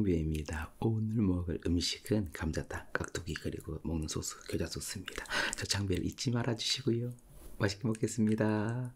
탕비입니다 오늘 먹을 음식은 감자탕, 깍두기 그리고 먹는 소스, 겨자 소스입니다. 저 창비를 잊지 말아 주시고요. 맛있게 먹겠습니다.